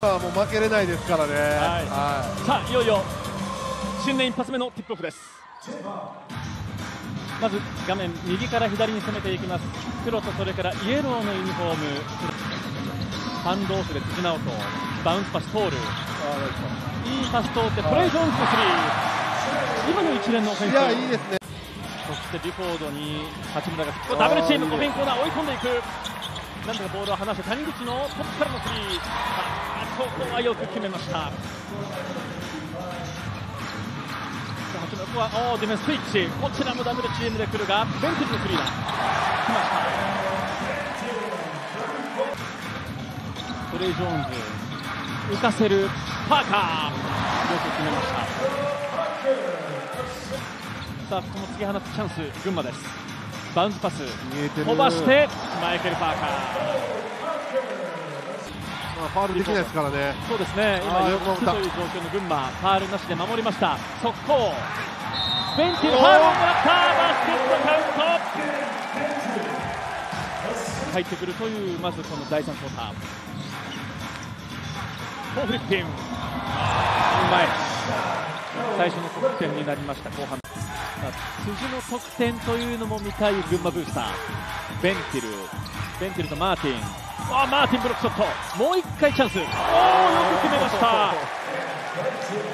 もう負けれないですからね、はい。はい、さあいよいよ新年一発目のティップオフです。まず画面右から左に攻めていきます。黒とそれからイエローのユニフォーム。ハンドオフで辻直人。バウンスパス通るいいパス通ってプレイジョーンズのスリー。今の一連のオフェンスいやいいですね。そしてビフォードに八村がダブルチームオフェンコーナー追い込んでいくなんとかボールを離して谷口のトップからのスリー。ここはよく決めました。ここはおディフェンススイッチ。こちらもダブルチームで来るがベンチのスリーだ。来ました。トレイ・ジョーンズ浮かせるパーカー。よく決めました。さあここも突き放すチャンス群馬です。バウンス。パス飛ばしてマイケル・パーカー。まあ、ファールできないですからね。そうですね。今4つという状況の群馬。ファールなしで守りました。速攻。ベンチファールをもらった。バスケットカウント。入ってくるというまずこの第3クォーター。コーフリッピン。うまい。最初の得点になりました後半辻の得点というのも見たい群馬ブースター。ベンティル。ベンティルとマーティン。あマーティンブロックショット。もう1回チャンス。おおよく決めました。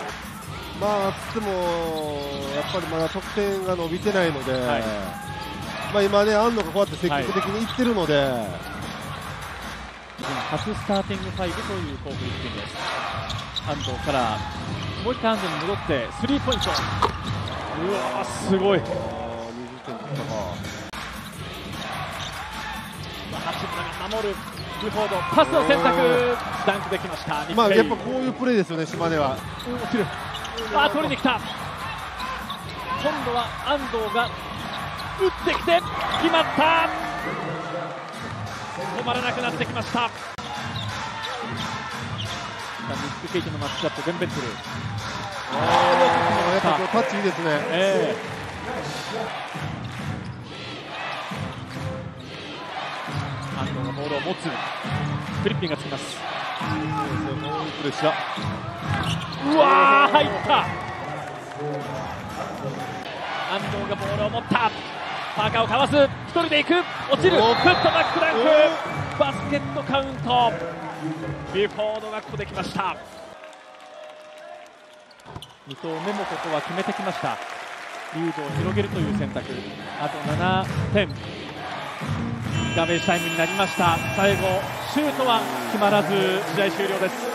まあつってもやっぱりまだ得点が伸びてないので、はい、まあ今ね安野がこうやって積極的にいってるので、はい、初スターティング5というコーフリッピンです安藤からもう一回安藤に戻ってスリーポイントうわすごい。20点取ったか八村が守るビュフォードパスの選択。ダンクできましたまあやっぱこういうプレーですよね島根は。落ちるあ取りに来た。今度は安藤が打ってきて決まった。止まらなくなってきました。ミック・ケイトのマッチアップベンベントルあやっぱタッチいいですね、えー安藤がボールを持つ。フリッピンがつきます。うわ入った。安藤がボールを持った。パーカーをかわす。1人で行く。落ちる。フットバックダンク。バスケットカウント。ビュフォードがここできました2投目もここは決めてきました。リードを広げるという選択。あと7点。ダメージタイムになりました。最後シュートは決まらず試合終了です。